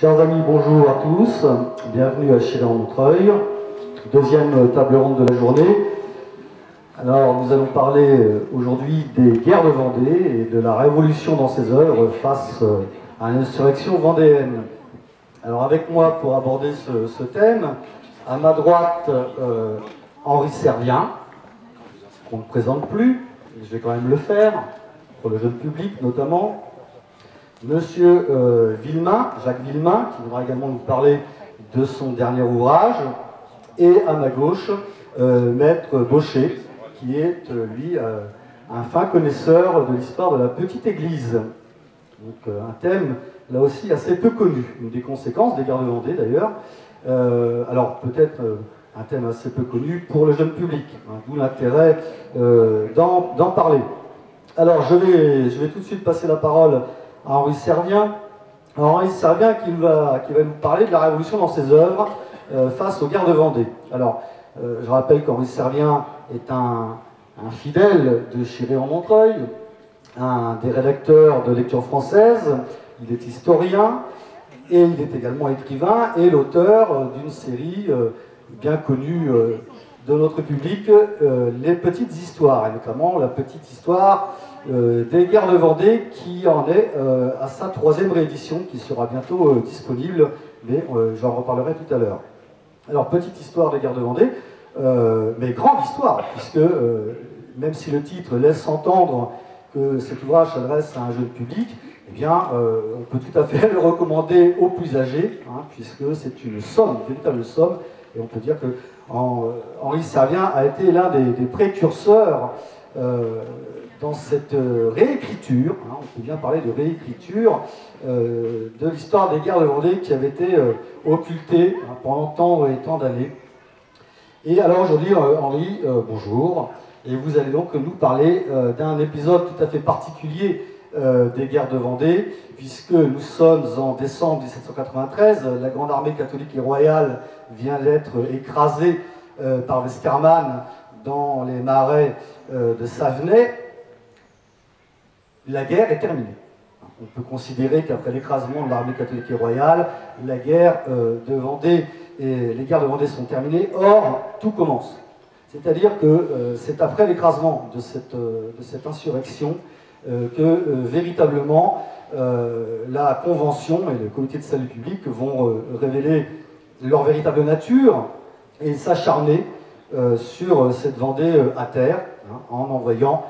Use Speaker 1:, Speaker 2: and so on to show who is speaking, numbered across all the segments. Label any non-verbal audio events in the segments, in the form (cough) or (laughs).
Speaker 1: Chers amis, bonjour à tous. Bienvenue à Chélan Montreuil. Deuxième table ronde de la journée. Alors, nous allons parler euh, aujourd'hui des guerres de Vendée et de la révolution dans ses œuvres face euh, à l'insurrection vendéenne. Alors, avec moi pour aborder ce, thème, à ma droite, euh, Henri Servien, qu'on ne présente plus, je vais quand même le faire, pour le jeune public notamment. Monsieur euh, Villemain, Jacques Villemain, qui voudra également nous parler de son dernier ouvrage, et à ma gauche, euh, Maître Baucher, qui est, euh, lui, un fin connaisseur de l'histoire de la petite église. Donc un thème, là aussi, assez peu connu, une des conséquences des guerres de Vendée d'ailleurs. alors peut-être un thème assez peu connu pour le jeune public, hein, d'où l'intérêt d'en parler. Alors je vais, je vais tout de suite passer la parole Henri Servien. Henri Servien qui va, nous parler de la Révolution dans ses œuvres euh, face aux guerres de Vendée. Alors, euh, je rappelle qu'Henri Servien est un, fidèle de Chiré en Montreuil, un des rédacteurs de lecture française, il est historien, et il est également écrivain et l'auteur euh, d'une série bien connue de notre public, Les Petites Histoires, et notamment la petite histoire euh, des guerres de Vendée qui en est euh, à sa troisième réédition qui sera bientôt euh, disponible, mais j'en reparlerai tout à l'heure. Alors, petite histoire des guerres de Vendée, mais grande histoire, puisque même si le titre laisse entendre que cet ouvrage s'adresse à un jeune public, eh bien, on peut tout à fait (laughs) le recommander aux plus âgés, hein, puisque c'est une somme, une véritable somme, et on peut dire que Henri Servien a été l'un des, précurseurs dans cette euh, réécriture, hein, on peut bien parler de réécriture, euh, de l'histoire des guerres de Vendée qui avait été euh, occultée hein, pendant tant et tant d'années. Et alors aujourd'hui, Henri, bonjour, et vous allez donc nous parler d'un épisode tout à fait particulier des guerres de Vendée, puisque nous sommes en décembre 1793, la grande armée catholique et royale vient d'être écrasée par Westermann dans les marais de Savenay, la guerre est terminée. On peut considérer qu'après l'écrasement de l'armée catholique et royale, la guerre euh, de Vendée et les guerres de Vendée sont terminées. Or, tout commence. C'est-à-dire que euh, c'est après l'écrasement de cette, euh, insurrection que véritablement la Convention et le Comité de salut public vont révéler leur véritable nature et s'acharner sur cette Vendée à terre hein, en envoyant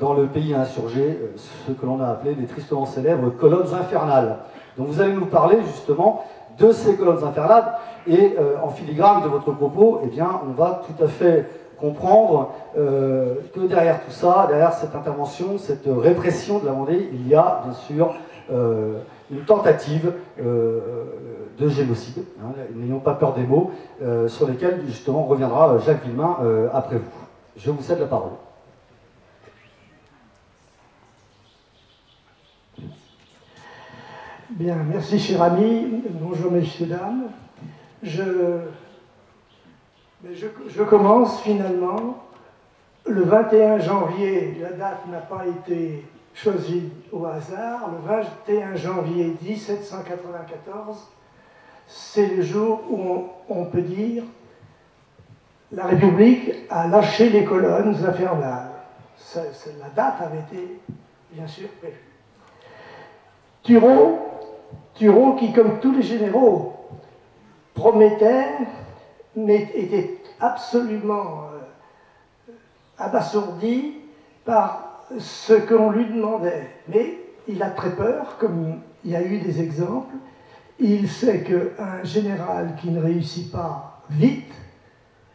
Speaker 1: dans le pays insurgé euh, ce que l'on a appelé les tristement célèbres colonnes infernales. Donc vous allez nous parler justement de ces colonnes infernales et euh, en filigrane de votre propos, eh bien, on va tout à fait comprendre que derrière tout ça, derrière cette intervention, cette répression de la Vendée, il y a bien sûr une tentative de génocide, hein, n'ayons pas peur des mots, sur lesquels justement reviendra Jacques Villemain après vous. Je vous cède la parole.
Speaker 2: Bien, merci cher ami. Bonjour messieurs, dames. Je, je, commence finalement. Le 21 janvier, la date n'a pas été choisie au hasard. Le 21 janvier 1794, c'est le jour où on, peut dire la République a lâché les colonnes infernales. la date avait été, bien sûr, prévue. Thureau Thureau qui, comme tous les généraux, promettait, mais était absolument euh, abasourdi par ce qu'on lui demandait. Mais il a très peur, comme il y a eu des exemples. Il sait qu'un général qui ne réussit pas vite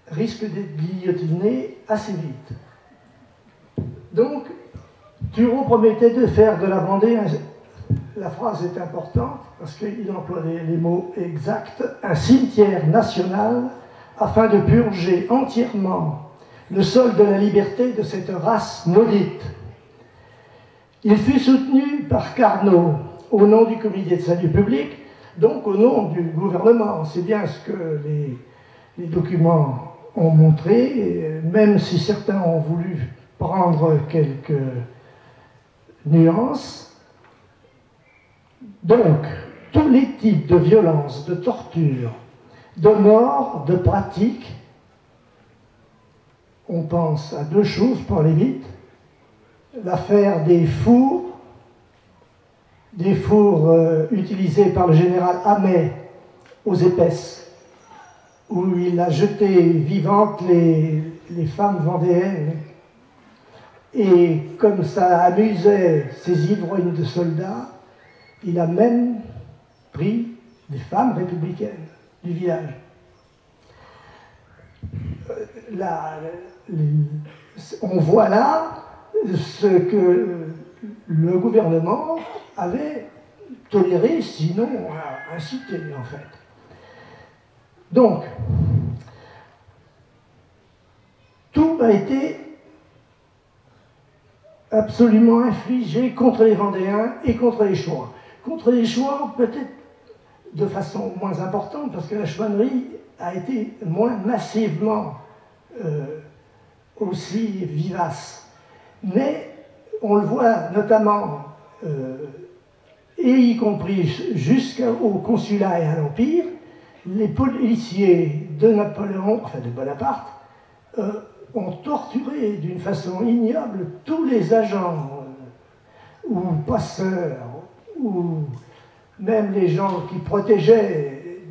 Speaker 2: risque d'être guillotiné assez vite. Donc, Thureau promettait de faire de la Vendée la phrase est importante parce qu'il employait les mots exacts, un cimetière national afin de purger entièrement le sol de la liberté de cette race maudite. Il fut soutenu par Carnot au nom du comité de salut public, donc au nom du gouvernement. C'est bien ce que les, les documents ont montré, même si certains ont voulu prendre quelques nuances. Donc, tous les types de violences, de tortures, de morts, de pratiques. On pense à deux choses pour aller vite. L'affaire des fours, des fours euh, utilisés par le général Hamet aux épaisses, où il a jeté vivantes les, les femmes vendéennes. Et comme ça amusait ces ivrognes de soldats, il a même pris des femmes républicaines du village. Euh, on voit là ce que le gouvernement avait toléré, sinon incité en fait. Donc, tout a été absolument infligé contre les Vendéens et contre les Chouans. Contre les Chouans, peut-être de façon moins importante, parce que la chouannerie a été moins massivement euh, aussi vivace. Mais on le voit notamment, euh, et y compris jusqu'au consulat et à l'Empire, les policiers de Napoléon, enfin de Bonaparte, euh, ont torturé d'une façon ignoble tous les agents ou passeurs ou même les gens qui protégeaient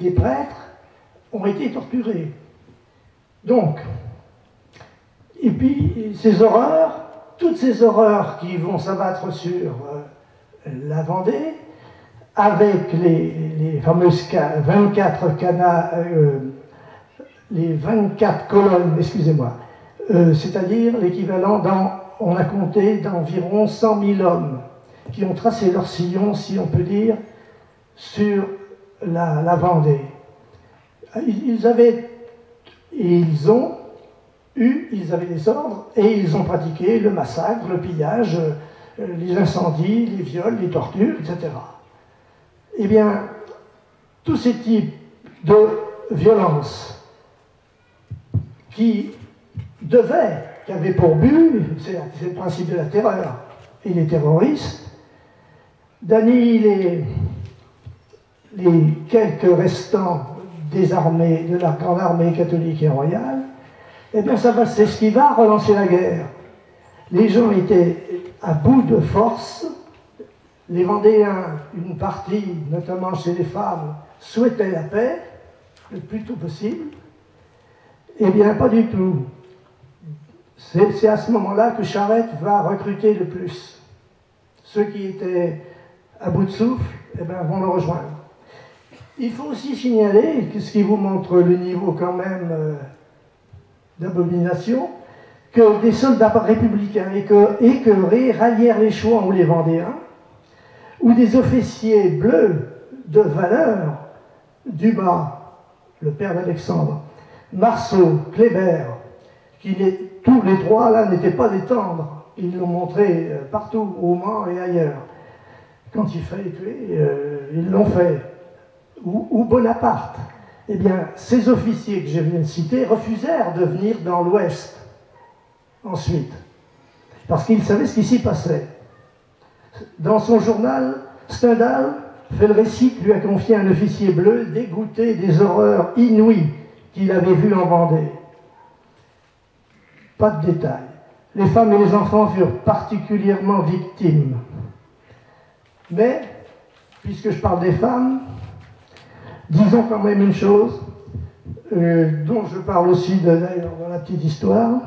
Speaker 2: des prêtres ont été torturés. Donc, et puis ces horreurs, toutes ces horreurs qui vont s'abattre sur euh, la Vendée, avec les, fameuses 24 canas, euh, les 24 colonnes, excusez-moi, euh, c'est-à-dire l'équivalent, on a compté d'environ 100 000 hommes qui ont tracé leur sillon, si on peut dire, sur la, Vendée. Ils avaient, ils ont eu, ils avaient des ordres, et ils ont pratiqué le massacre, le pillage, euh, les incendies, les viols, les tortures, etc. Eh bien, tous ces types de violences qui devaient, qui avaient pour but, c'est le principe de la terreur, et les terroristes, d'annihiler les quelques restants des armées, de la grande armée catholique et royale, eh bien, ça va, c'est ce qui va relancer la guerre. Les gens étaient à bout de force. Les Vendéens, une partie, notamment chez les femmes, souhaitaient la paix, le plus tôt possible. Eh bien, pas du tout. C'est à ce moment-là que Charette va recruter le plus. Ceux qui étaient à bout de souffle, eh ben, vont le rejoindre. Il faut aussi signaler, ce qui vous montre le niveau quand même euh, d'abomination, que des soldats républicains et que rallièrent les Chouans ou les Vendéens, ou des officiers bleus de valeur, Dumas, le père d'Alexandre, Marceau, Kléber, qui tous les trois là n'étaient pas des tendres, ils l'ont montré euh, partout, au Mans et ailleurs quand il fallait tuer, euh, ils l'ont fait. Ou, Bonaparte. Eh bien, ces officiers que je viens de citer refusèrent de venir dans l'Ouest ensuite, parce qu'ils savaient ce qui s'y passait. Dans son journal, Stendhal fait le récit que lui a confié un officier bleu dégoûté des horreurs inouïes qu'il avait vues en Vendée. Pas de détails. Les femmes et les enfants furent particulièrement victimes. Mais, puisque je parle des femmes, disons quand même une chose, euh, dont je parle aussi d'ailleurs dans la petite histoire.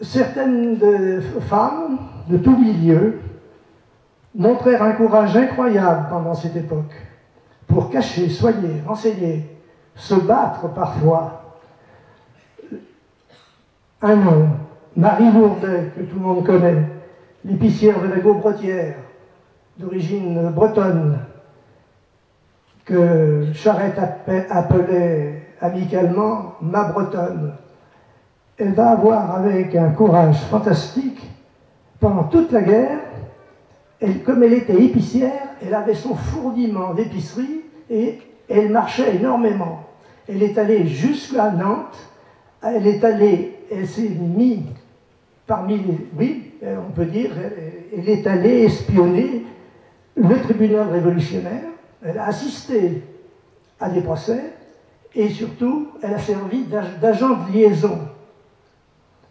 Speaker 2: Certaines femmes de tout milieu montrèrent un courage incroyable pendant cette époque pour cacher, soigner, renseigner, se battre parfois. Un nom, Marie Lourdes, que tout le monde connaît, l'épicière de la Gaubretière, d'origine bretonne, que Charette appelait amicalement ma bretonne. Elle va avoir avec un courage fantastique, pendant toute la guerre, comme elle était épicière, elle avait son fourniment d'épicerie et elle marchait énormément. Elle est allée jusqu'à Nantes, elle est allée, elle s'est mise parmi les, oui, on peut dire, elle est allée espionner le tribunal révolutionnaire, elle a assisté à des procès et surtout, elle a servi d'agent de liaison.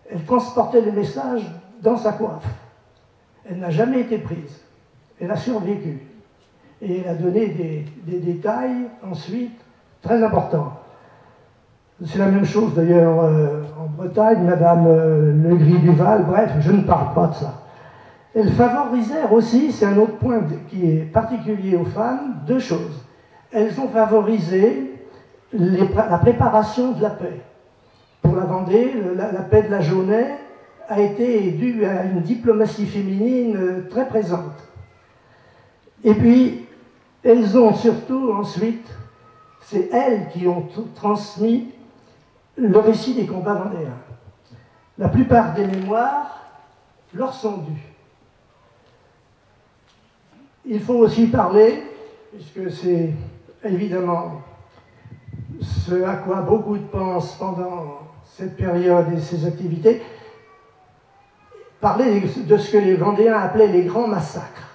Speaker 2: Elle transportait les messages dans sa coiffe. Elle n'a jamais été prise. Elle a survécu. Et elle a donné des, détails ensuite très importants. C'est la même chose d'ailleurs euh, en Bretagne, Madame euh, Le Gris Duval, bref, je ne parle pas de ça. Elle favorisait aussi, c'est un autre point qui est particulier aux femmes, deux choses. Elles ont favorisé la préparation de la paix. Pour la Vendée, la, paix de la Jaunais a été due à une diplomatie féminine euh, très présente. Et puis, elles ont surtout ensuite, c'est elles qui ont transmis le récit des combats vendéens. La plupart des mémoires leur sont dues. Il faut aussi parler, puisque c'est évidemment ce à quoi beaucoup pensent pendant cette période et ces activités, parler de ce que les Vendéens appelaient les grands massacres.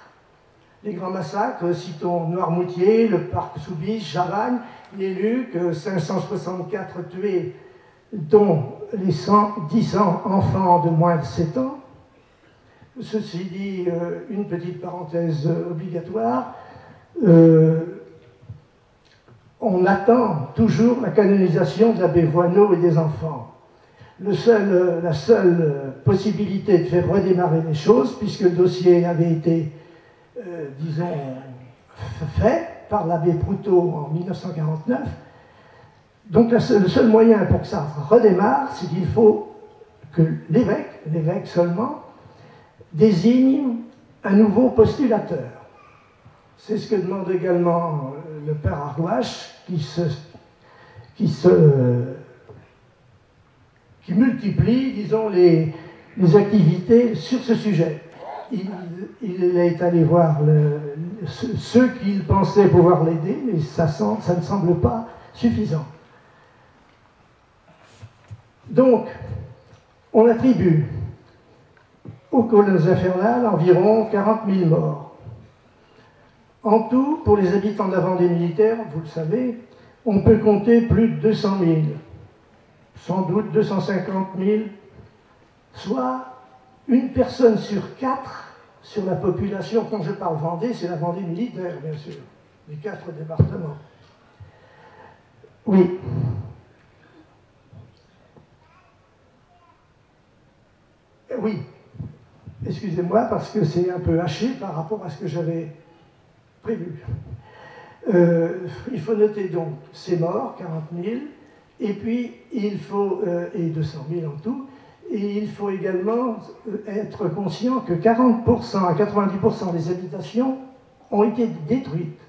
Speaker 2: Les grands massacres, citons Noirmoutier, le parc Soubise, Chavagne, les Lucs, 564 tués, dont les 110 enfants de moins de 7 ans. Ceci dit, euh, une petite parenthèse obligatoire. Euh, on attend toujours la canonisation de l'abbé Voineau et des enfants. Seul, la seule possibilité de faire redémarrer les choses, puisque le dossier avait été, euh, disons, fait par l'abbé Proutot en 1949, donc le seul moyen pour que ça redémarre, c'est qu'il faut que l'évêque, l'évêque seulement, désigne un nouveau postulateur. C'est ce que demande également euh, le père Arlouache, qui se, qui multiplie, disons, les, activités sur ce sujet. Il, est allé voir ceux qu'il pensait pouvoir l'aider, mais ça ne semble pas suffisant. Donc, on attribue aux colonnes infernales environ 40 000 morts. En tout, pour les habitants d'avant des militaires, vous le savez, on peut compter plus de 200 000, sans doute 250 000, soit une personne sur quatre sur la population, quand je parle Vendée, c'est la Vendée militaire, bien sûr, les quatre départements. Oui. Oui, excusez-moi parce que c'est un peu haché par rapport à ce que j'avais prévu. Euh, il faut noter donc ces morts, 40 000, et puis il faut, euh, et 200 000 en tout, et il faut également euh, être conscient que 40% à 90% des habitations ont été détruites.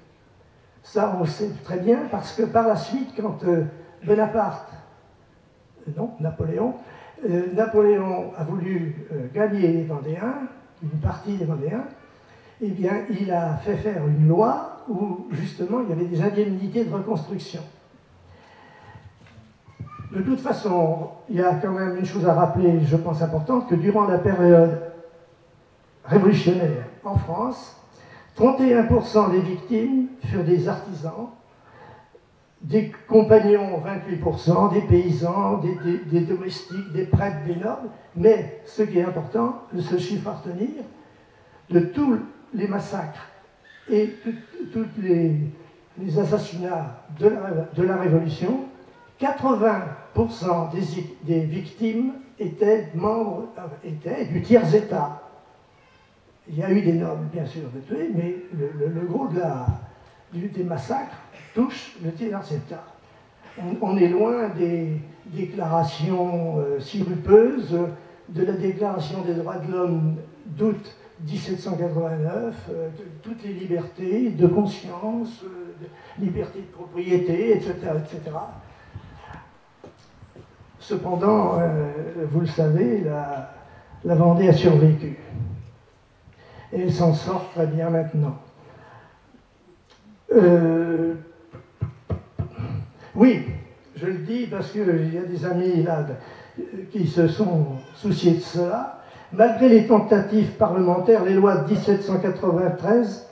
Speaker 2: Ça, on le sait très bien parce que par la suite, quand Bonaparte, non, Napoléon, Napoléon a voulu gagner les Vendéens, une partie des Vendéens, eh bien, il a fait faire une loi où, justement, il y avait des indemnités de reconstruction. De toute façon, il y a quand même une chose à rappeler, je pense importante, que durant la période révolutionnaire en France, 31% des victimes furent des artisans, des compagnons 28%, des paysans, des, domestiques, des prêtres, des nobles, mais ce qui est important, ce chiffre à retenir, de tous les massacres et tous les, assassinats de la, Révolution, 80% des, victimes étaient membres étaient du tiers-État. Il y a eu des nobles, bien sûr, mais le, gros de la, des massacres touche le tiers-État. On, est loin des déclarations euh, sirupeuses, de la Déclaration des droits de l'homme d'août 1789, euh, toutes les libertés de conscience, euh, de liberté de propriété, etc. etc. Cependant, euh, vous le savez, la, Vendée a survécu. Elle s'en sort très bien maintenant. Oui, je le dis parce qu'il y a des amis là qui se sont souciés de cela. Malgré les tentatives parlementaires, les lois de 1793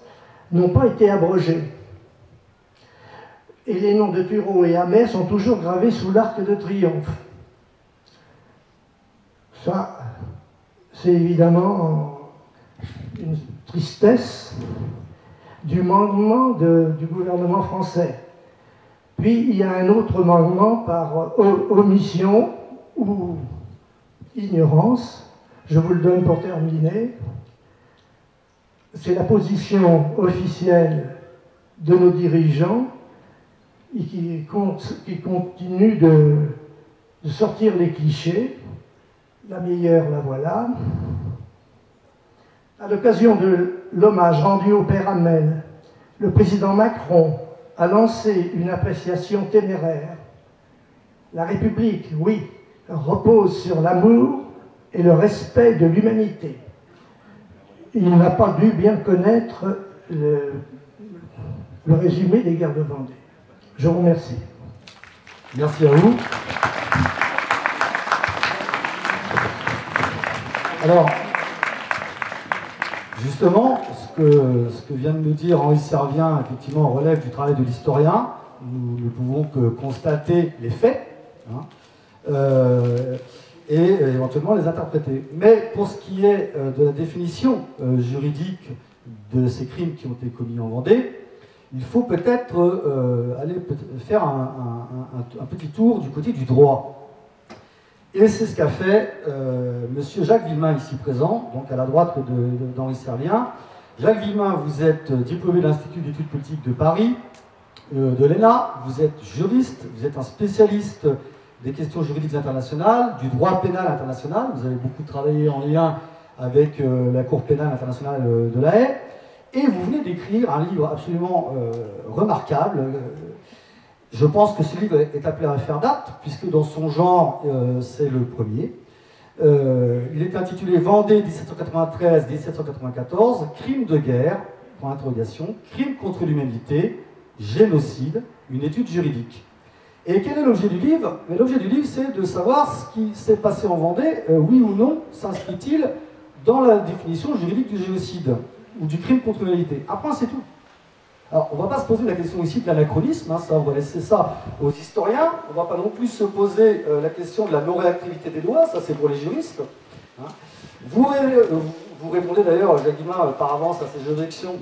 Speaker 2: n'ont pas été abrogés. Et les noms de Thureau et Amet sont toujours gravés sous l'arc de triomphe. Ça, c'est évidemment une tristesse du manquement du gouvernement français. Puis il y a un autre manquement par omission ou ignorance, je vous le donne pour terminer, c'est la position officielle de nos dirigeants qui, continue de, sortir les clichés. La meilleure, la voilà. À l'occasion de l'hommage rendu au père Hamel, le président Macron a lancé une appréciation téméraire. La République, oui, repose sur l'amour et le respect de l'humanité. Il n'a pas dû bien connaître le, le résumé des guerres de Vendée. Je vous remercie.
Speaker 1: Merci à vous. Alors, justement, ce que, vient de nous dire Henri Servien, effectivement, relève du travail de l'historien. Nous ne pouvons que constater les faits hein, euh, et éventuellement les interpréter. Mais pour ce qui est euh, de la définition euh, juridique de ces crimes qui ont été commis en Vendée, il faut peut-être euh, aller faire un, petit tour du côté du droit. Et c'est ce qu'a fait euh, M. Jacques Villemain, ici présent, donc à la droite d'Henri Servien. Jacques Villemain, vous êtes diplômé de l'Institut d'études politiques de Paris, euh, de l'ENA, vous êtes juriste, vous êtes un spécialiste des questions juridiques internationales, du droit pénal international, vous avez beaucoup travaillé en lien avec la Cour pénale internationale de la Haye. Et vous venez d'écrire un livre absolument euh, remarquable. Euh, je pense que ce livre est appelé à faire date, puisque dans son genre, euh, c'est le premier. il est intitulé Vendée 1793-1794, crime de guerre, point d'interrogation, crime contre l'humanité, génocide, une étude juridique. Et quel est l'objet du livre? L'objet du livre, c'est de savoir ce qui s'est passé en Vendée, oui ou non, s'inscrit-il dans la définition juridique du génocide ou du crime contre l'humanité. Après, c'est tout. Alors, on ne va pas se poser la question ici de l'anachronisme, hein, ça, on va laisser ça aux historiens. On ne va pas non plus se poser euh, la question de la non-réactivité des lois, ça c'est pour les juristes. Hein. Vous, euh, vous, répondez d'ailleurs, Jacques Guimain, euh, par avance à ces objections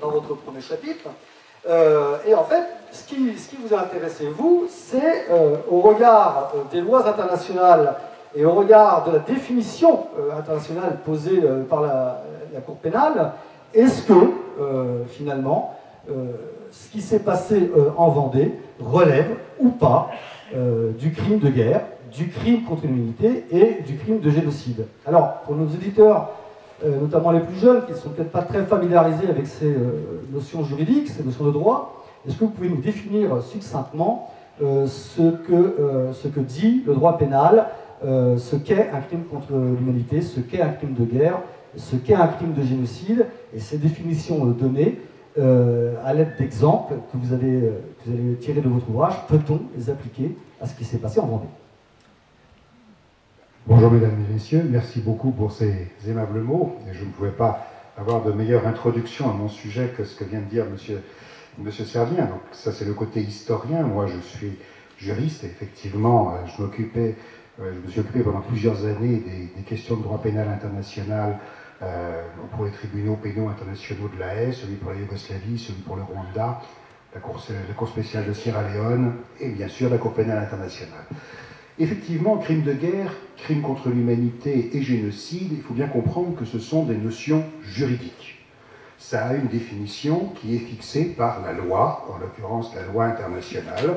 Speaker 1: dans votre premier chapitre. et en fait, ce qui, vous a intéressé, vous, c'est au regard des lois internationales et au regard de la définition internationale posée par la, Cour pénale, est-ce que, finalement, ce qui s'est passé euh, en Vendée relève ou pas du crime de guerre, du crime contre l'humanité et du crime de génocide. Alors, pour nos éditeurs, notamment les plus jeunes, qui ne sont peut-être pas très familiarisés avec ces notions juridiques, ces notions de droit, est-ce que vous pouvez nous définir succinctement ce, que, ce que dit le droit pénal, ce qu'est un crime contre l'humanité, ce qu'est un crime de guerre ce qu'est un crime de génocide et ces définitions données euh, à l'aide d'exemples que, vous avez, euh, que de votre ouvrage, peut-on les appliquer à ce qui s'est passé en Vendée?
Speaker 3: Bonjour mesdames et messieurs, merci beaucoup pour ces aimables mots. je ne pouvais pas avoir de meilleure introduction à mon sujet que ce que vient de dire monsieur, Servien. Donc ça c'est le côté historien. Moi je suis juriste et effectivement euh, je je me suis occupé pendant plusieurs années des questions de droit pénal international euh, pour les tribunaux pénaux internationaux de la Haye, celui pour la Yougoslavie, celui pour le Rwanda, la Cour, la cour spéciale de Sierra Leone et bien sûr la Cour pénale internationale. Effectivement, crime de guerre, crime contre l'humanité et génocide, il faut bien comprendre que ce sont des notions juridiques. Ça a une définition qui est fixée par la loi, en l'occurrence la loi internationale.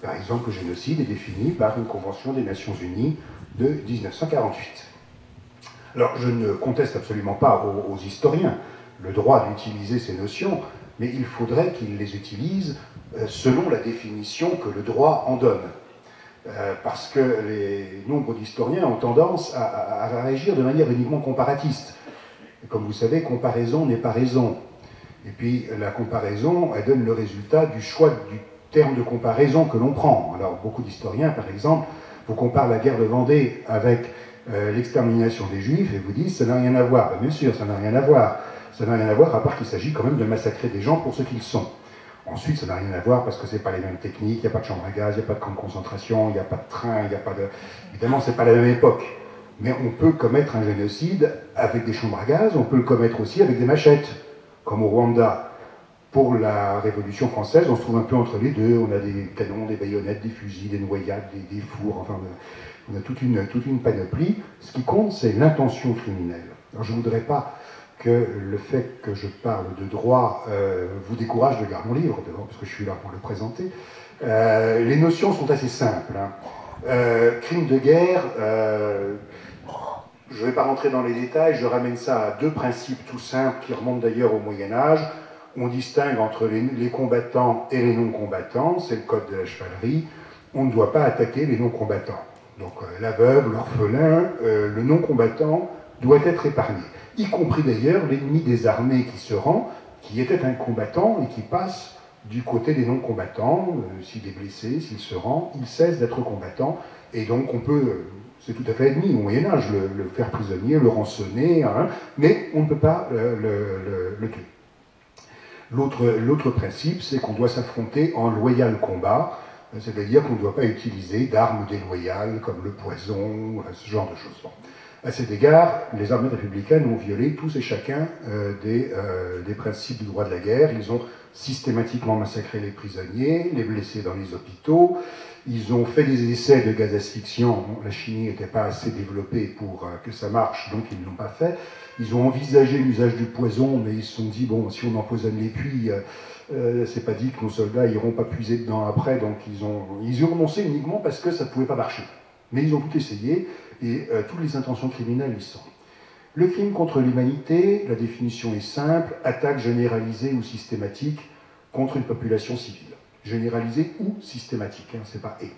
Speaker 3: Par exemple, le génocide est défini par une convention des Nations Unies de 1948. Alors, je ne conteste absolument pas aux, historiens le droit d'utiliser ces notions, mais il faudrait qu'ils les utilisent euh, selon la définition que le droit en donne. Euh, parce que les nombres d'historiens ont tendance à, réagir de manière uniquement comparatiste. comme vous savez, comparaison n'est pas raison. Et puis la comparaison, elle donne le résultat du choix du terme de comparaison que l'on prend. Alors beaucoup d'historiens, par exemple, vous comparent la guerre de Vendée avec euh, l'extermination des Juifs et vous disent ça n'a rien à voir. Ben, bien sûr, ça n'a rien à voir. Ça n'a rien à voir, à part qu'il s'agit quand même de massacrer des gens pour ce qu'ils sont. Ensuite, ça n'a rien à voir parce que ce n'est pas les mêmes techniques, il n'y a pas de chambre à gaz, il n'y a pas de camp de concentration, il n'y a pas de train, il n'y a pas de... Évidemment, ce n'est pas la même époque. Mais on peut commettre un génocide avec des chambres à gaz, on peut le commettre aussi avec des machettes, comme au Rwanda. Pour la Révolution française, on se trouve un peu entre les deux. On a des canons, des baïonnettes, des fusils, des noyades, des, fours, enfin, on a toute une, panoplie. Ce qui compte, c'est l'intention criminelle. Alors, je ne voudrais pas que le fait que je parle de droit euh, vous décourage de lire mon livre, d'abord parce que je suis là pour le présenter. Euh, les notions sont assez simples. Hein. Euh, crime de guerre, je ne vais pas rentrer dans les détails, je ramène ça à deux principes tout simples qui remontent d'ailleurs au Moyen Âge. On distingue entre les, combattants et les non-combattants, c'est le code de la chevalerie. On ne doit pas attaquer les non-combattants. Donc la veuve, l'orphelin, le non-combattant doit être épargné y compris d'ailleurs l'ennemi des armées qui se rend, qui était un combattant et qui passe du côté des non-combattants. Euh, s'il est blessé, s'il se rend, il cesse d'être combattant. Et donc on peut, euh, c'est tout à fait admis au Moyen Âge, le, faire prisonnier, le rançonner, hein, mais on ne peut pas le tuer. L'autre principe, c'est qu'on doit s'affronter en loyal combat, c'est-à-dire qu'on ne doit pas utiliser d'armes déloyales comme le poison, ce genre de choses. À cet égard, les armées républicaines ont violé tous et chacun euh, euh, des, principes du droit de la guerre. Ils ont systématiquement massacré les prisonniers, les blessés dans les hôpitaux. Ils ont fait des essais de gaz asphyxiant. la chimie n'était pas assez développée pour euh, que ça marche, donc ils ne l'ont pas fait. Ils ont envisagé l'usage du poison, mais ils se sont dit, bon, si on empoisonne les puits, c'est pas dit que nos soldats iront pas puiser dedans après, donc ils ont, ils ont renoncé uniquement parce que ça ne pouvait pas marcher. Mais ils ont tout essayé, et euh, toutes les intentions criminelles y sont. Le crime contre l'humanité, la définition est simple, attaque généralisée ou systématique contre une population civile. Généralisée ou systématique, hein, c'est pas et.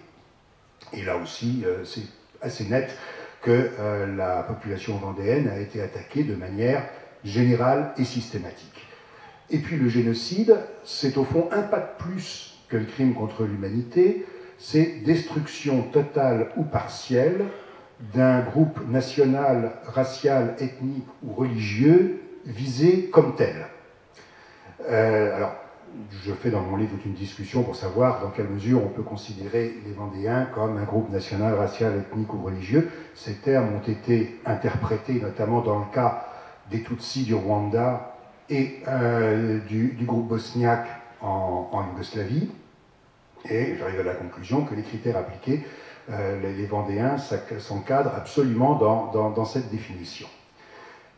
Speaker 3: Et là aussi, euh, c'est assez net que euh, la population vendéenne a été attaquée de manière générale et systématique. Et puis le génocide, c'est au fond un pas de plus que le crime contre l'humanité, c'est destruction totale ou partielle d'un groupe national, racial, ethnique ou religieux visé comme tel. Euh, alors, je fais dans mon livre toute une discussion pour savoir dans quelle mesure on peut considérer les Vendéens comme un groupe national, racial, ethnique ou religieux. Ces termes ont été interprétés notamment dans le cas des Tutsis du Rwanda et euh, du, groupe bosniaque en, en Yougoslavie. Et j'arrive à la conclusion que les critères appliqués euh, les, Vendéens s'encadrent absolument dans, cette définition.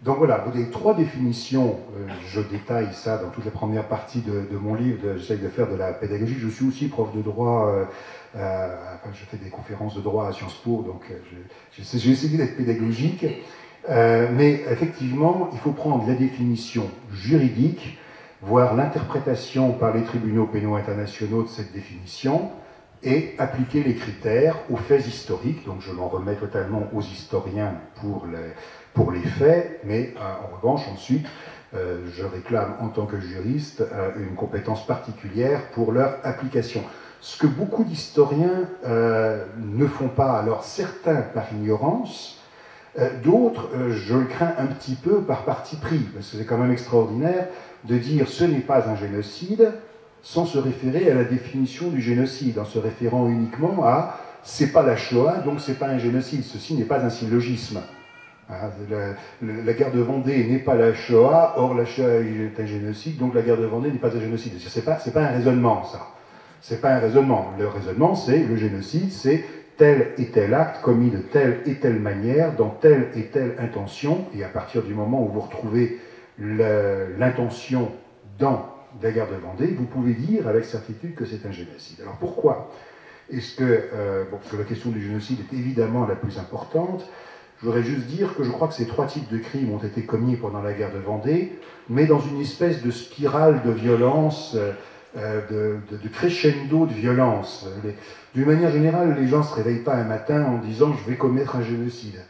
Speaker 3: Donc voilà, vous avez trois définitions, euh, je détaille ça dans toute la première partie de, mon livre, j'essaie de faire de la pédagogie, je suis aussi prof de droit, enfin, je fais des conférences de droit à Sciences Po, donc j'ai essayé d'être pédagogique, mais effectivement, il faut prendre la définition juridique, voir l'interprétation par les tribunaux pénaux internationaux de cette définition, et appliquer les critères aux faits historiques. Donc je m'en remets totalement aux historiens pour les, pour les faits, mais euh, en revanche ensuite euh, je réclame en tant que juriste euh, une compétence particulière pour leur application. Ce que beaucoup d'historiens ne font pas, alors certains par ignorance, d'autres, je le crains un petit peu par parti pris, parce que c'est quand même extraordinaire de dire ce n'est pas un génocide, sans se référer à la définition du génocide, en se référant uniquement à c'est pas la Shoah, donc c'est pas un génocide. Ceci n'est pas un syllogisme. Hein, la, guerre de Vendée n'est pas la Shoah, or la Shoah est un génocide, donc la guerre de Vendée n'est pas un génocide. C'est pas, pas un raisonnement, ça. C'est pas un raisonnement. Le raisonnement, c'est le génocide, c'est tel et tel acte commis de telle et telle manière, dans telle et telle intention, et à partir du moment où vous retrouvez l'intention dans la guerre de Vendée, vous pouvez dire avec certitude que c'est un génocide. Alors pourquoi Est-ce que, euh, parce que la question du génocide est évidemment la plus importante, je voudrais juste dire que je crois que ces trois types de crimes ont été commis pendant la guerre de Vendée, mais dans une espèce de spirale de violence, euh, de, crescendo de violence. D'une manière générale, les gens ne se réveillent pas un matin en disant je vais commettre un génocide.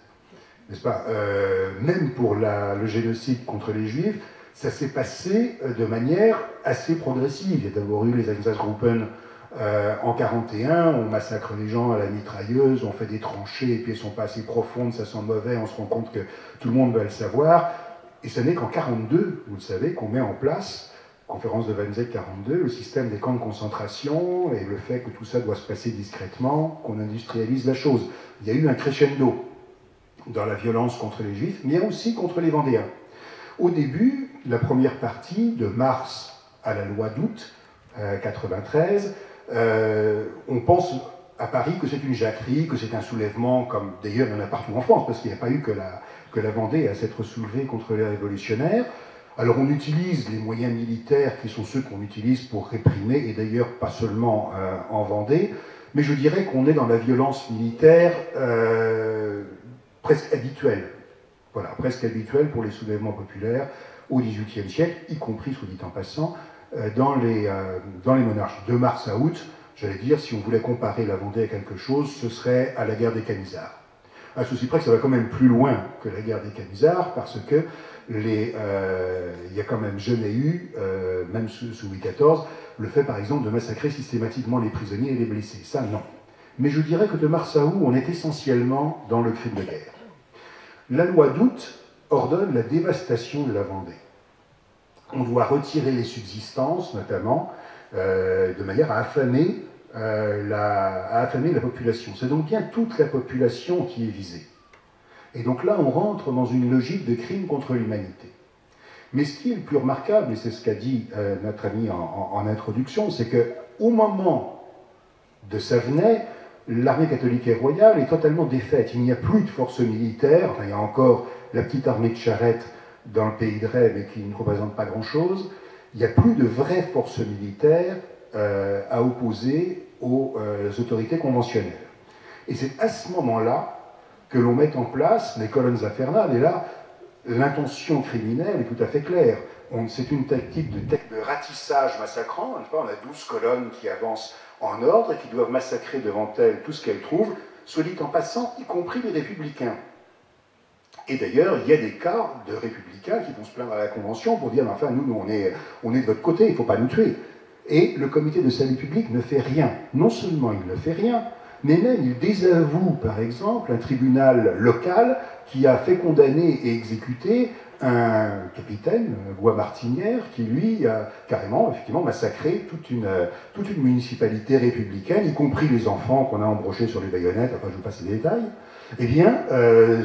Speaker 3: N'est-ce pas? Euh, Même pour le génocide contre les juifs, ça s'est passé euh, de manière assez progressive. Il y a d'abord eu les Einsatzgruppen euh, en 41, on massacre les gens à la mitrailleuse, on fait des tranchées et puis elles sont pas assez profondes, ça sent mauvais, on se rend compte que tout le monde va le savoir. Et ce n'est qu'en 42, vous le savez, qu'on met en place, conférence de Wannsee 42, le système des camps de concentration et le fait que tout ça doit se passer discrètement, qu'on industrialise la chose. Il y a eu un crescendo dans la violence contre les Juifs, mais aussi contre les Vendéens. Au début, la première partie, de mars à la loi d'août 93, euh, euh, on pense à Paris que c'est une jacquerie, que c'est un soulèvement, comme d'ailleurs il y en a partout en France, parce qu'il n'y a pas eu que la, que la Vendée à s'être soulevée contre les révolutionnaires. Alors on utilise les moyens militaires qui sont ceux qu'on utilise pour réprimer, et d'ailleurs pas seulement euh, en Vendée, mais je dirais qu'on est dans la violence militaire euh, presque habituelle. Voilà, presque habituelle pour les soulèvements populaires au XVIIIe siècle, y compris, soit dit en passant, euh, dans, les, dans monarchies. De mars à août, j'allais dire, si on voulait comparer la Vendée à quelque chose, ce serait à la guerre des Camisards. À ceci près ça va quand même plus loin que la guerre des Camisards, parce que euh, il y a quand même jamais eu, euh, même sous, Louis XIV, le fait par exemple de massacrer systématiquement les prisonniers et les blessés. Ça, non. Mais je dirais que de mars à août, on est essentiellement dans le crime de guerre. La loi d'août ordonne la dévastation de la Vendée. On doit retirer les subsistances, notamment, euh, de manière à affamer la population. C'est donc bien toute la population qui est visée. Et donc là, on rentre dans une logique de crime contre l'humanité. Mais ce qui est le plus remarquable, et c'est ce qu'a dit euh, notre ami en, introduction, c'est qu'au moment de Savenay, l'armée catholique et royale est totalement défaite. Il n'y a plus de force militaire, il y a encore la petite armée de charrettes dans le pays de Rêve, mais qui ne représente pas grand-chose. Il n'y a plus de vraie force militaire euh, à opposer aux euh, autorités conventionnelles. Et c'est à ce moment-là que l'on met en place les colonnes infernales. Et là, l'intention criminelle est tout à fait claire. C'est une tactique de, de ratissage massacrant. On a 12 colonnes qui avancent en ordre et qui doivent massacrer devant elles tout ce qu'elles trouvent, soit dit en passant, y compris les républicains. Et d'ailleurs, il y a des cas de républicains qui vont se plaindre à la Convention pour dire, enfin, nous, nous on, est, on est de votre côté, il ne faut pas nous tuer. Et le comité de salut public ne fait rien. Non seulement il ne fait rien, mais même il désavoue, par exemple, un tribunal local qui a fait condamner et exécuter un capitaine, Bois Martinière, qui lui a carrément, effectivement, massacré toute une, toute une municipalité républicaine, y compris les enfants qu'on a embrochés sur les baïonnettes, enfin je vous passe les détails. Eh bien, euh,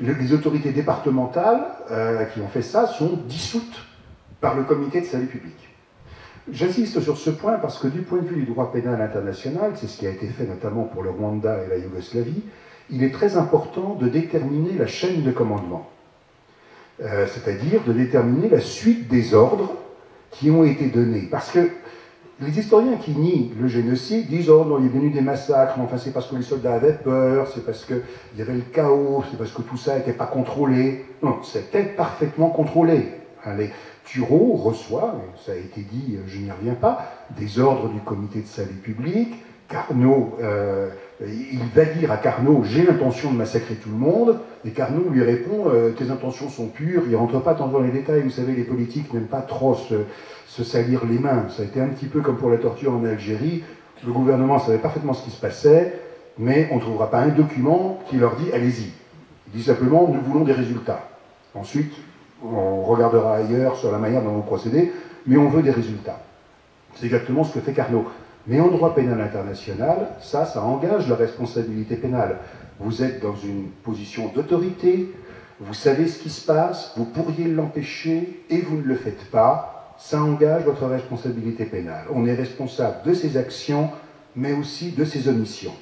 Speaker 3: les autorités départementales euh, qui ont fait ça sont dissoutes par le comité de salut public. J'insiste sur ce point parce que du point de vue du droit pénal international, c'est ce qui a été fait notamment pour le Rwanda et la Yougoslavie, il est très important de déterminer la chaîne de commandement, euh, c'est-à-dire de déterminer la suite des ordres qui ont été donnés. Parce que les historiens qui nient le génocide disent Oh non, il est venu des massacres, enfin c'est parce que les soldats avaient peur, c'est parce qu'il y avait le chaos, c'est parce que tout ça n'était pas contrôlé. Non, c'était parfaitement contrôlé. les, Thureau reçoit, ça a été dit, je n'y reviens pas, des ordres du comité de salut public. Carnot, euh, il va dire à Carnot J'ai l'intention de massacrer tout le monde. Et Carnot lui répond euh, Tes intentions sont pures, il ne rentre pas tant dans les détails. Vous savez, les politiques n'aiment pas trop se, salir les mains. Ça a été un petit peu comme pour la torture en Algérie. Le gouvernement savait parfaitement ce qui se passait, mais on ne trouvera pas un document qui leur dit Allez-y. Il dit simplement Nous voulons des résultats. Ensuite, on regardera ailleurs sur la manière dont vous procédez, mais on veut des résultats. C'est exactement ce que fait Carnot. Mais en droit pénal international, ça, ça engage la responsabilité pénale. Vous êtes dans une position d'autorité, vous savez ce qui se passe, vous pourriez l'empêcher et vous ne le faites pas, ça engage votre responsabilité pénale. On est responsable de ses actions, mais aussi de ses omissions.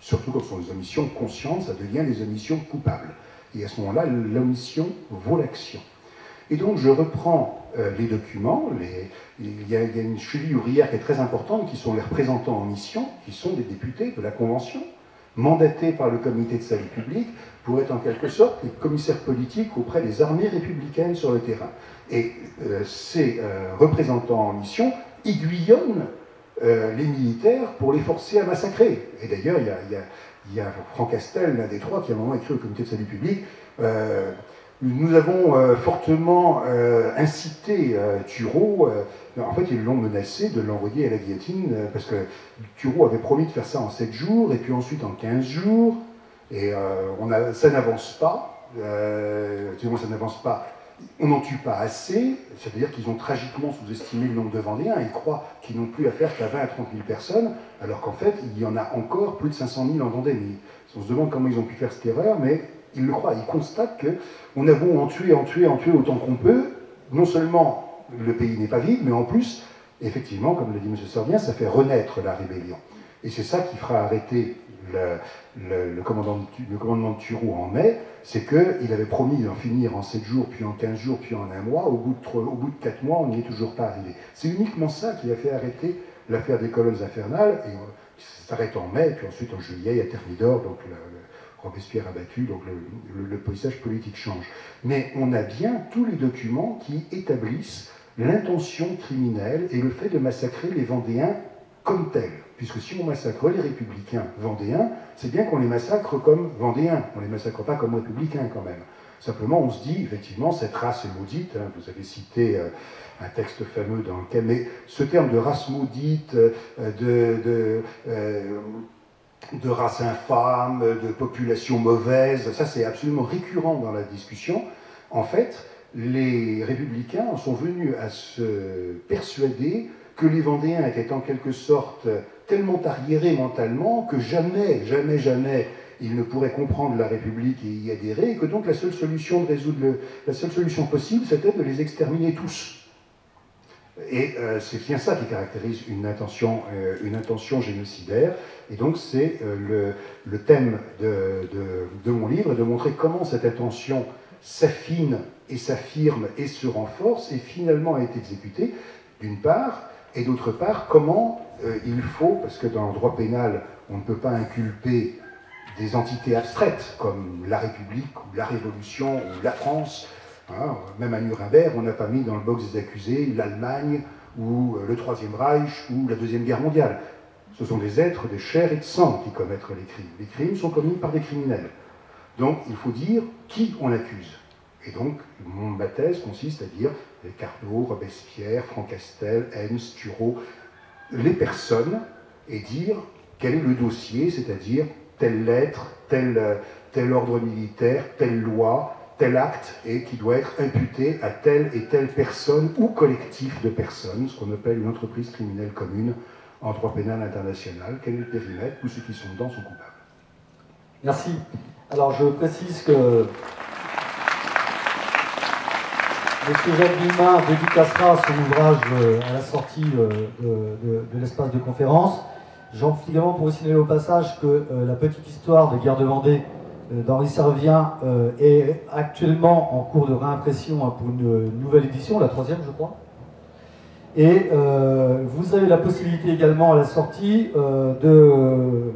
Speaker 3: Surtout quand ce sont des omissions conscientes, ça devient des omissions coupables. Et à ce moment-là, l'omission vaut l'action. Et donc je reprends euh, les documents, il, y a, une cheville ouvrière qui est très importante, qui sont les représentants en mission, qui sont des députés de la Convention, mandatés par le comité de salut public pour être en quelque sorte les commissaires politiques auprès des armées républicaines sur le terrain. Et euh, ces euh, représentants en mission aiguillonnent les militaires pour les forcer à massacrer. Et d'ailleurs, il, y a Franck Castel, l'un des trois, qui a un moment écrit au comité de salut public nous avons euh, fortement euh, incité euh, Thureau, en fait ils l'ont menacé de l'envoyer à la guillotine, parce que Thureau avait promis de faire ça en 7 jours, et puis ensuite en 15 jours, et on a, ça n'avance pas, ça n'avance pas on n'en tue pas assez, c'est-à-dire qu'ils ont tragiquement sous-estimé le nombre de Vendéens, ils croient qu'ils n'ont plus affaire qu'à 20 à 30 000 personnes, alors qu'en fait, il y en a encore plus de 500 000 en Vendée. on se demande comment ils ont pu faire cette erreur, mais ils le croient, ils constatent qu'on a beau en tuer, en tuer, en tuer autant qu'on peut, non seulement le pays n'est pas vide, mais en plus, effectivement, comme l'a dit M. Sordien, ça fait renaître la rébellion. Et c'est ça qui fera arrêter le, commandement de Turou en mai, c'est qu'il avait promis d'en finir en 7 jours, puis en 15 jours, puis en un mois. Au bout de, au bout de 4 mois, on n'y est toujours pas arrivé. C'est uniquement ça qui a fait arrêter l'affaire des colonnes infernales, et ça s'arrête en mai, puis ensuite en juillet, il y a Thermidor, donc le, Robespierre abattu, donc le, paysage politique change. Mais on a bien tous les documents qui établissent l'intention criminelle et le fait de massacrer les Vendéens comme tels. Puisque si on massacre les républicains vendéens, c'est bien qu'on les massacre comme vendéens, on ne les massacre pas comme républicains quand même. Simplement, on se dit, effectivement, cette race est maudite. Hein, vous avez cité euh, un texte fameux dans lequel. Mais ce terme de race maudite, euh, de, euh, de, race infâme, de population mauvaise, ça c'est absolument récurrent dans la discussion. En fait, les républicains sont venus à se persuader que les Vendéens étaient en quelque sorte tellement arriérés mentalement que jamais, jamais, jamais ils ne pourraient comprendre la République et y adhérer, et que donc la seule solution de résoudre la seule solution possible, c'était de les exterminer tous. Et euh, c'est bien ça qui caractérise une intention, euh, une intention génocidaire. Et donc c'est euh, le, thème de, de, mon livre, de montrer comment cette intention s'affine et s'affirme et se renforce et finalement est exécutée, d'une part, et d'autre part, comment il faut, parce que dans le droit pénal, on ne peut pas inculper des entités abstraites comme la République ou la Révolution ou la France. Hein, même à Nuremberg, on n'a pas mis dans le box des accusés l'Allemagne ou euh, le Troisième Reich ou la Deuxième Guerre mondiale. Ce sont des êtres de chair et de sang qui commettent les crimes. Les crimes sont commis par des criminels. Donc il faut dire qui on accuse. Et donc, mon thèse consiste à dire Carnot, Robespierre, Franck Castel, Hens, Thureau, les personnes et dire quel est le dossier, c'est-à-dire telle lettre, tel, tel ordre militaire, telle loi, tel acte, et qui doit être imputé à telle et telle personne ou collectif de personnes, ce qu'on appelle une entreprise criminelle commune en droit pénal international. Quel est le périmètre Tous ceux qui sont dedans sont coupables.
Speaker 1: Merci. Alors je précise que Monsieur Jacques Guillemin dédicacera son ouvrage euh, à la sortie euh, de, l'espace de conférence. J'en profite également pour signaler au passage que euh, la petite histoire des guerres de Vendée d'Henri Servien est actuellement en cours de réimpression hein, pour une nouvelle édition, la troisième je crois. Et vous avez la possibilité également à la sortie de,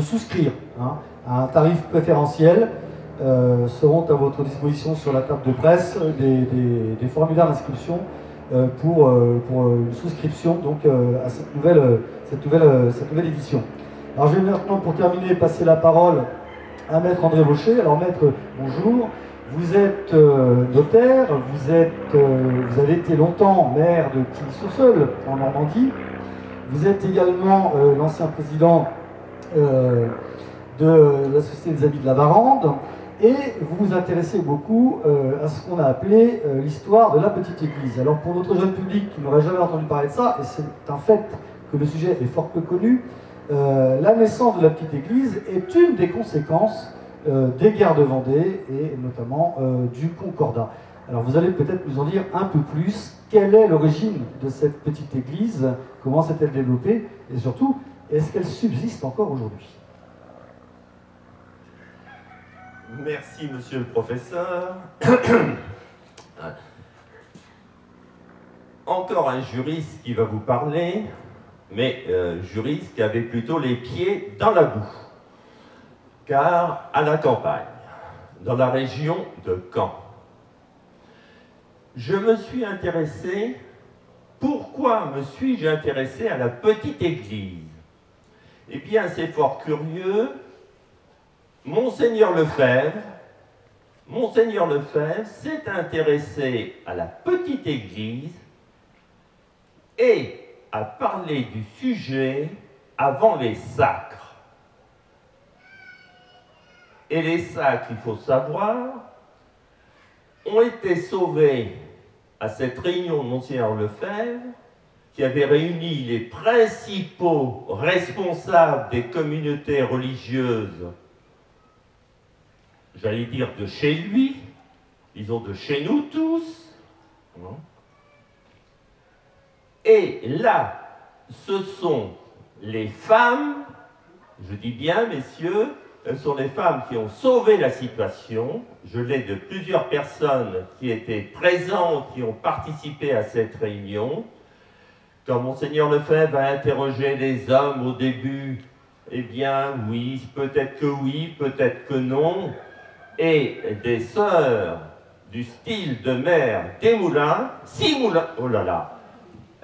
Speaker 1: souscrire hein, à un tarif préférentiel euh, seront à votre disposition sur la table de presse des, formulaires d'inscription euh, pour, euh, pour, une souscription donc, à cette nouvelle, cette, nouvelle, cette nouvelle édition. Alors je vais maintenant, pour terminer, passer la parole à Maître André Vaucher. Alors Maître, bonjour. Vous êtes notaire, vous, êtes, vous avez été longtemps maire de Tilly-sur-Seul, en Normandie. Vous êtes également l'ancien président de la Société des Amis de la Varande. Et vous vous intéressez beaucoup euh, à ce qu'on a appelé euh, l'histoire de la petite église. Alors pour notre jeune public qui n'aurait jamais entendu parler de ça, et c'est un fait que le sujet est fort peu connu, euh, la naissance de la petite église est une des conséquences des guerres de Vendée et notamment du Concordat. Alors vous allez peut-être nous en dire un peu plus. Quelle est l'origine de cette petite église? Comment s'est-elle développée? Et surtout, est-ce qu'elle subsiste encore aujourd'hui?
Speaker 4: Merci, monsieur le professeur. (coughs) Encore un juriste qui va vous parler, mais euh, juriste qui avait plutôt les pieds dans la boue. Car à la campagne, dans la région de Caen, je me suis intéressé. Pourquoi me suis-je intéressé à la petite église? Eh bien, c'est fort curieux Monseigneur Lefebvre, Monseigneur Lefebvre s'est intéressé à la petite église et a parlé du sujet avant les sacres. Et les sacres, il faut savoir ont été sauvés à cette réunion de Monseigneur Lefebvre, qui avait réuni les principaux responsables des communautés religieuses, j'allais dire de chez lui, disons de chez nous tous. Et là, ce sont les femmes, je dis bien messieurs, ce sont les femmes qui ont sauvé la situation. Je l'ai de plusieurs personnes qui étaient présentes, qui ont participé à cette réunion. Quand Monseigneur Lefebvre a interrogé les hommes au début, eh bien oui, peut-être que oui, peut-être que non. Et des sœurs du style de mère des moulins, six moulins, oh là là,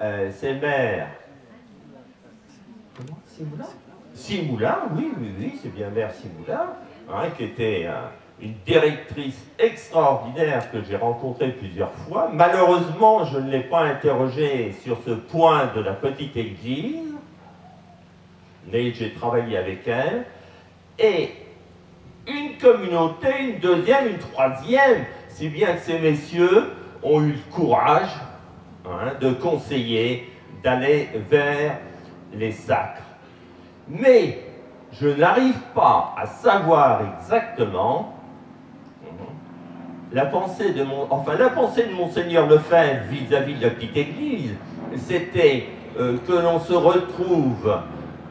Speaker 4: euh, ces mères. Comment Six moulins Simoulin, oui, oui, oui, c'est bien Mère Simoulin, hein, qui était euh, une directrice extraordinaire que j'ai rencontrée plusieurs fois. Malheureusement, je ne l'ai pas interrogée sur ce point de la petite église, mais j'ai travaillé avec elle. Et une communauté, une deuxième, une troisième, si bien que ces messieurs ont eu le courage hein, de conseiller, d'aller vers les sacres. Mais je n'arrive pas à savoir exactement la pensée de mon, enfin la pensée de monseigneur Lefebvre vis-à-vis de la petite église, c'était euh, que l'on se retrouve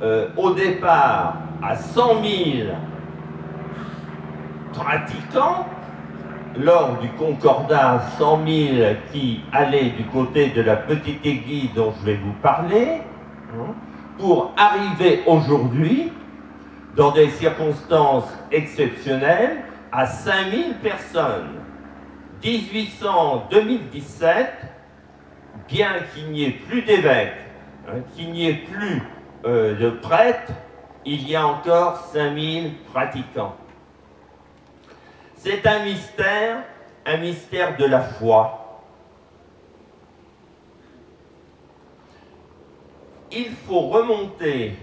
Speaker 4: euh, au départ à 100 000 pratiquants lors du concordat 100 000 qui allait du côté de la petite église dont je vais vous parler. Hein, pour arriver aujourd'hui, dans des circonstances exceptionnelles, à 5000 personnes. 1800-2017, bien qu'il n'y ait plus d'évêques, hein, qu'il n'y ait plus euh, de prêtres, il y a encore 5000 pratiquants. C'est un mystère, un mystère de la foi. il faut remonter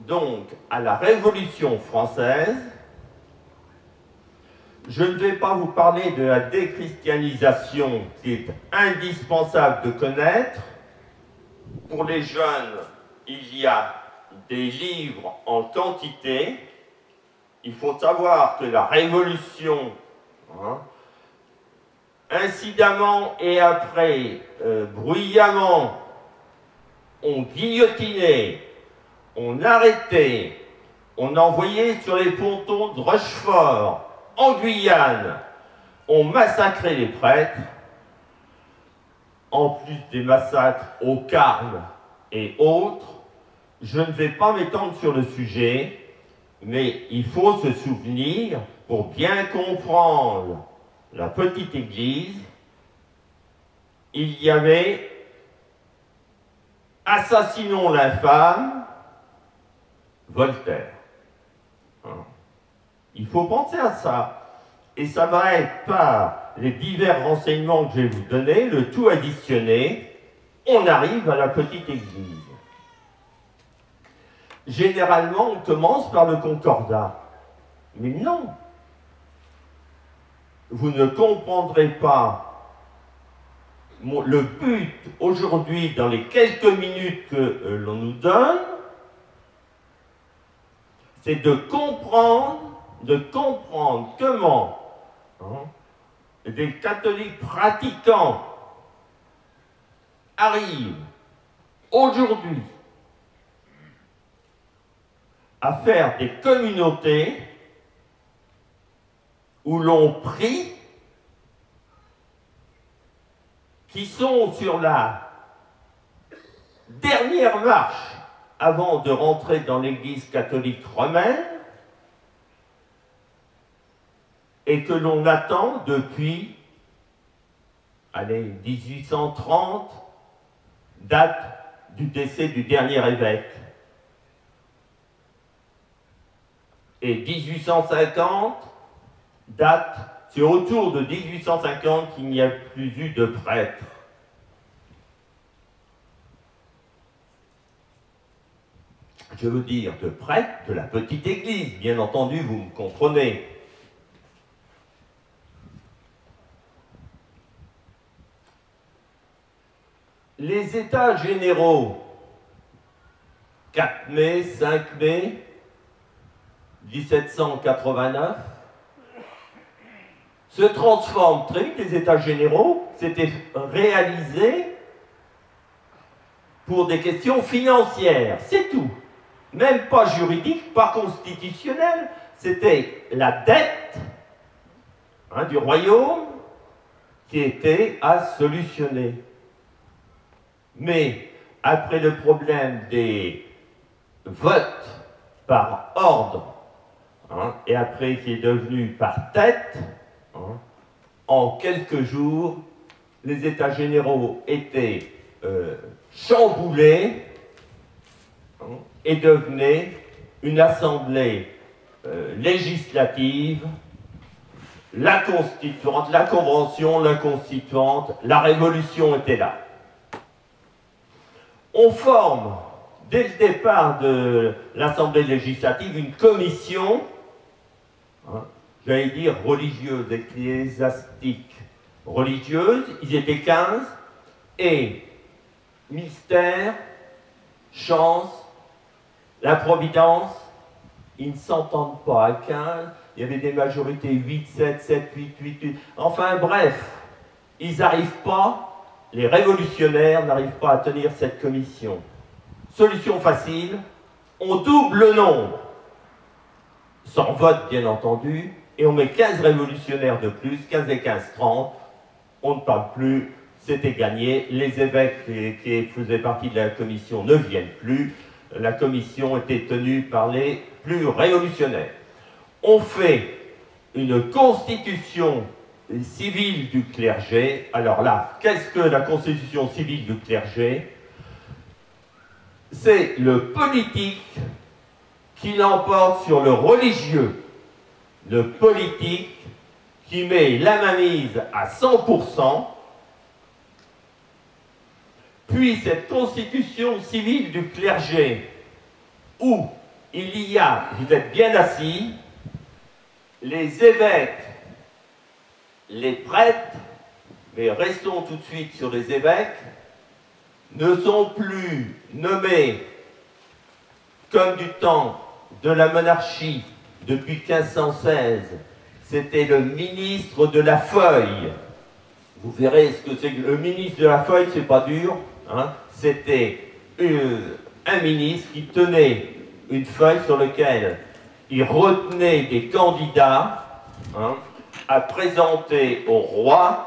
Speaker 4: donc à la Révolution française. Je ne vais pas vous parler de la déchristianisation qui est indispensable de connaître. Pour les jeunes, il y a des livres en quantité. Il faut savoir que la Révolution, hein, incidemment et après, euh, bruyamment, on guillotinait, on arrêtait, on envoyait sur les pontons de Rochefort, en Guyane, on massacrait les prêtres, en plus des massacres au Carme et autres. Je ne vais pas m'étendre sur le sujet, mais il faut se souvenir, pour bien comprendre la petite église, il y avait Assassinons l'infâme, Voltaire. Hein. Il faut penser à ça. Et ça va être par les divers renseignements que je vais vous donner, le tout additionné, on arrive à la petite église. Généralement, on commence par le concordat. Mais non. Vous ne comprendrez pas le but aujourd'hui, dans les quelques minutes que euh, l'on nous donne, c'est de comprendre, de comprendre comment hein, des catholiques pratiquants arrivent aujourd'hui à faire des communautés où l'on prie qui sont sur la dernière marche avant de rentrer dans l'Église catholique romaine et que l'on attend depuis, allez, 1830, date du décès du dernier évêque. et 1850, date, c'est autour de 1850 qu'il n'y a plus eu de prêtres. Je veux dire de prêtres de la petite église, bien entendu, vous me comprenez. Les états généraux, 4 mai, 5 mai, 1789, se transforment très vite, les États généraux, c'était réalisé pour des questions financières, c'est tout. Même pas juridique, pas constitutionnel, c'était la dette hein, du royaume qui était à solutionner. Mais après le problème des votes par ordre, hein, et après qui est devenu par tête, hein, en quelques jours, les États généraux étaient euh, chamboulés hein, et devenaient une assemblée euh, législative la constituante, la convention, la constituante, la révolution était là. On forme, dès le départ de l'Assemblée législative, une commission, hein, j'allais dire religieuse, ecclésiastique, religieuse, ils étaient 15, et mystère, chance, la providence, ils ne s'entendent pas à 15, il y avait des majorités 8, 7, 7, 8, 8, 8. Enfin bref, ils n'arrivent pas, les révolutionnaires n'arrivent pas à tenir cette commission. Solution facile, on double le nombre, sans vote bien entendu, et on met 15 révolutionnaires de plus, 15 et 15, 30, on ne parle plus, c'était gagné, les évêques qui faisaient partie de la commission ne viennent plus, la commission était tenue par les plus révolutionnaires. On fait une constitution civile du clergé. Alors là, qu'est-ce que la constitution civile du clergé? C'est le politique qui l'emporte sur le religieux. Le politique qui met la mainmise à 100%, puis cette constitution civile du clergé, où il y a, vous êtes bien assis, les évêques, les prêtres, mais restons tout de suite sur les évêques, ne sont plus nommés comme du temps de la monarchie depuis 1516. C'était le ministre de la feuille. Vous verrez ce que c'est que le ministre de la feuille, c'est pas dur. Hein. C'était un ministre qui tenait une feuille sur laquelle il retenait des candidats hein, à présenter au roi.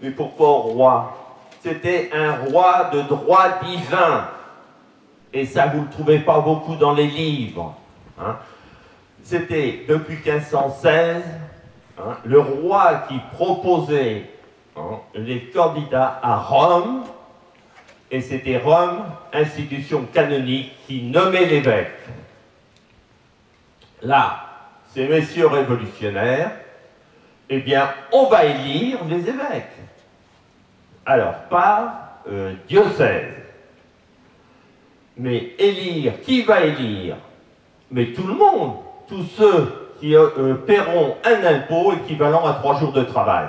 Speaker 4: Mais pourquoi au roi? C'était un roi de droit divin. Et ça, vous ne le trouvez pas beaucoup dans les livres. Hein. C'était depuis 1516 hein, le roi qui proposait les candidats à Rome. Et c'était Rome, institution canonique, qui nommait l'évêque. Là, ces messieurs révolutionnaires, eh bien, on va élire les évêques. Alors, pas euh, diocèse. Mais élire, qui va élire? Mais tout le monde, tous ceux qui euh, euh, paieront un impôt équivalent à trois jours de travail.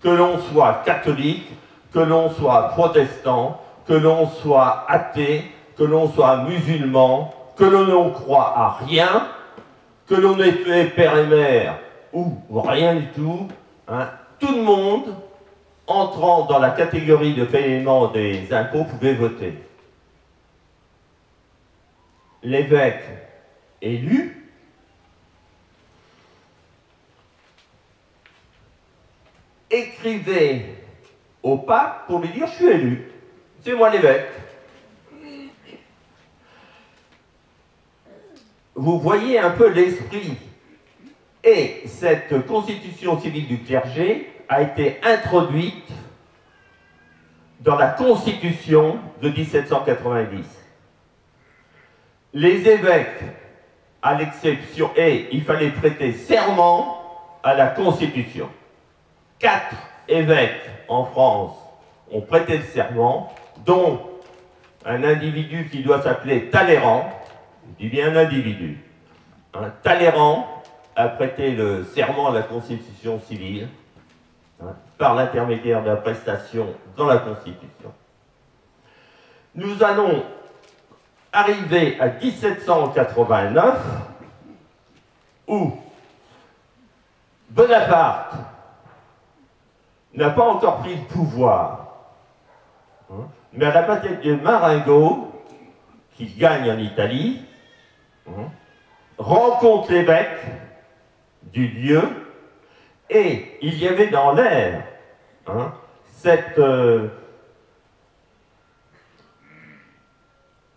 Speaker 4: Que l'on soit catholique, que l'on soit protestant, que l'on soit athée, que l'on soit musulman, que l'on ne croit à rien, que l'on ait tué père et mère ou rien du tout, hein, tout le monde, entrant dans la catégorie de paiement des impôts, pouvait voter. L'évêque élu écrivait au pape pour lui dire je suis élu, c'est moi l'évêque. vous voyez un peu l'esprit. Et cette constitution civile du clergé a été introduite dans la constitution de 1790. Les évêques, à l'exception, et il fallait prêter serment à la constitution. Quatre évêques en France ont prêté le serment, dont un individu qui doit s'appeler Talleyrand, il y a un individu. Un Talleyrand a prêté le serment à la Constitution civile hein, par l'intermédiaire de la prestation dans la Constitution. Nous allons arriver à 1789 où Bonaparte n'a pas encore pris le pouvoir, hein, mais à la bataille de Marengo, qui gagne en Italie, hein, rencontre l'évêque du lieu, et il y avait dans l'air hein, cette, euh,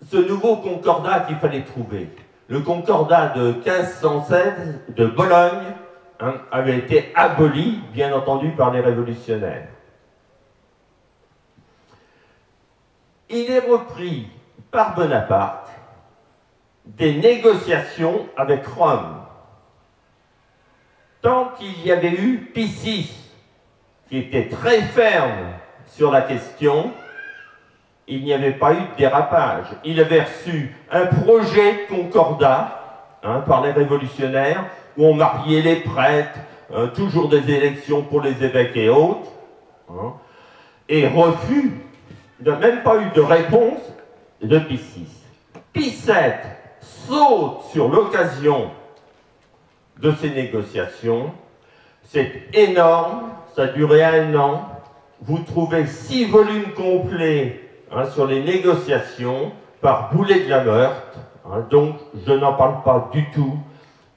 Speaker 4: ce nouveau concordat qu'il fallait trouver. Le concordat de 1516 de Bologne hein, avait été aboli, bien entendu, par les révolutionnaires. Il est repris par Bonaparte des négociations avec Rome. Tant qu'il y avait eu Piscis, qui était très ferme sur la question, il n'y avait pas eu de dérapage. Il avait reçu un projet de concordat hein, par les révolutionnaires où on mariait les prêtres, hein, toujours des élections pour les évêques et autres, hein, et refus, il n'a même pas eu de réponse de Piscis. Pissette saute sur l'occasion de ces négociations. C'est énorme, ça a duré un an. Vous trouvez six volumes complets hein, sur les négociations par Boulet de la Meurthe. Hein, donc, je n'en parle pas du tout.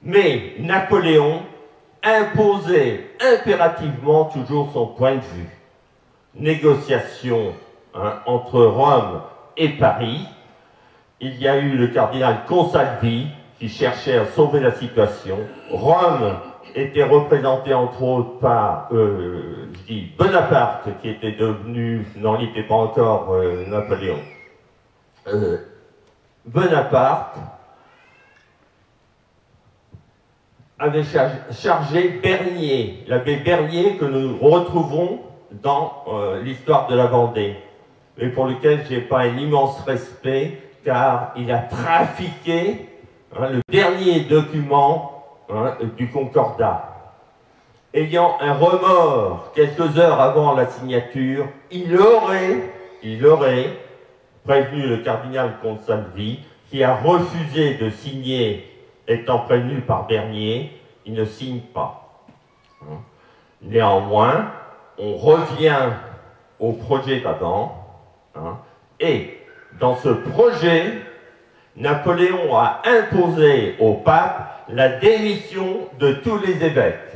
Speaker 4: Mais Napoléon imposait impérativement toujours son point de vue. Négociation hein, entre Rome et Paris. Il y a eu le cardinal Consalvi qui cherchait à sauver la situation. Rome était représenté entre autres par, euh, je dis, Bonaparte, qui était devenu, non, il n'était pas encore euh, Napoléon. Euh, Bonaparte avait chargé Bernier, l'abbé Bernier que nous retrouvons dans l'histoire de la Vendée, mais pour lequel je n'ai pas un immense respect, car il a trafiqué hein, le dernier document hein, du Concordat. Ayant un remords quelques heures avant la signature, il aurait, il aurait prévenu le cardinal Consalvi, qui a refusé de signer, étant prévenu par Bernier, il ne signe pas. Hein. Néanmoins, on revient au projet d'Adam, et dans ce projet, Napoléon a imposé au pape la démission de tous les évêques.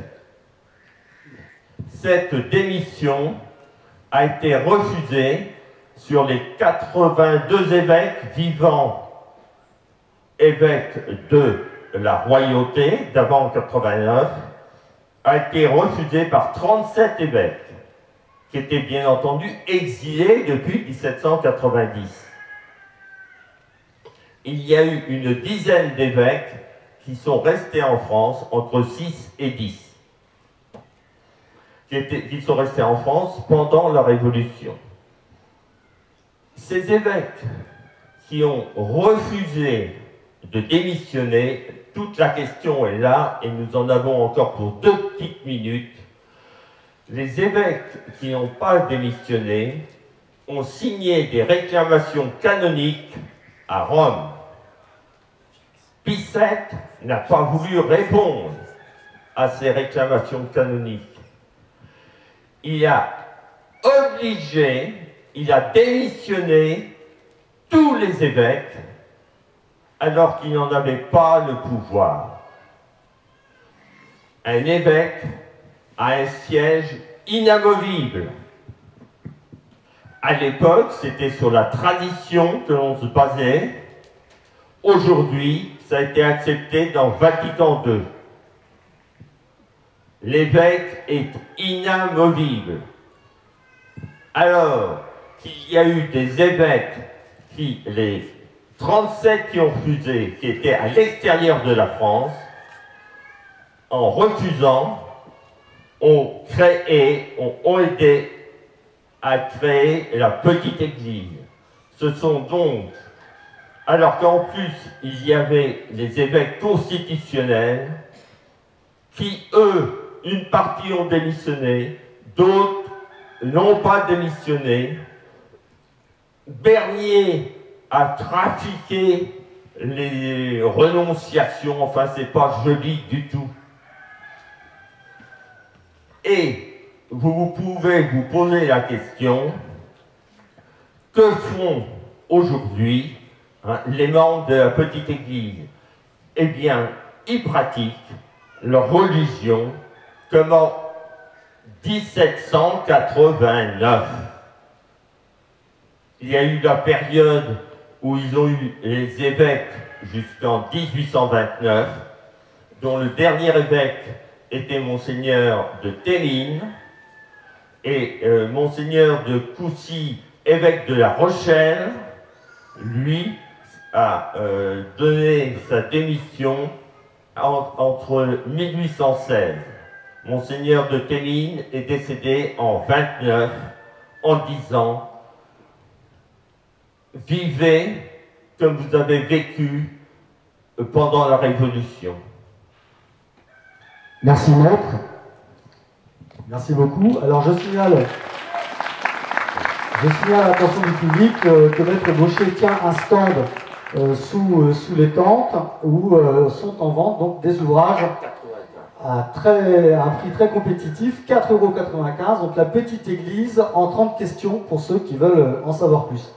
Speaker 4: Cette démission a été refusée sur les 82 évêques vivants, évêques de la royauté d'avant 89, a été refusée par 37 évêques, qui étaient bien entendu exilés depuis 1790 il y a eu une dizaine d'évêques qui sont restés en France entre 6 et 10, qui, sont restés en France pendant la Révolution. Ces évêques qui ont refusé de démissionner, toute la question est là et nous en avons encore pour deux petites minutes. Les évêques qui n'ont pas démissionné ont signé des réclamations canoniques à Rome. Pissette n'a pas voulu répondre à ces réclamations canoniques. Il a obligé, il a démissionné tous les évêques alors qu'il n'en avait pas le pouvoir. Un évêque a un siège inamovible. À l'époque, c'était sur la tradition que l'on se basait. Aujourd'hui, ça a été accepté dans Vatican II. L'évêque est inamovible. Alors qu'il y a eu des évêques qui, les 37 qui ont refusé, qui étaient à l'extérieur de la France, en refusant, ont créé, ont, aidé à créer la petite église. Ce sont donc alors qu'en plus, il y avait les évêques constitutionnels qui, eux, une partie ont démissionné, d'autres n'ont pas démissionné. Bernier a trafiqué les renonciations, enfin c'est pas joli du tout. Et vous pouvez vous poser la question, que font aujourd'hui hein, les membres de la petite église Eh bien, ils pratiquent leur religion comme en 1789. Il y a eu la période où ils ont eu les évêques jusqu'en 1829, dont le dernier évêque était Monseigneur de Téline et euh, Monseigneur de Coucy, évêque de La Rochelle, lui a euh, donné sa démission entre 1816. Monseigneur de Téline est décédé en 29 en disant Vivez comme vous avez vécu pendant la Révolution.
Speaker 1: Merci maître. Merci beaucoup. Alors je signale, je signale à l'attention du public euh, que maître Gaucher tient un stand sous, euh, sous les tentes où sont en vente donc des ouvrages à, très, à un prix très compétitif, 4,95 euros. Donc la petite église en 30 questions pour ceux qui veulent en savoir plus.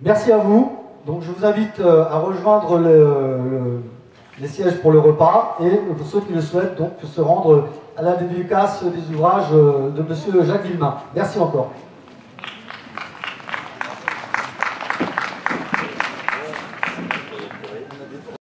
Speaker 1: Merci à vous. Donc je vous invite euh, à rejoindre les sièges pour le repas et pour ceux qui le souhaitent, donc se rendre à la dédicace des ouvrages euh, de M. Jacques Villemain. Merci encore.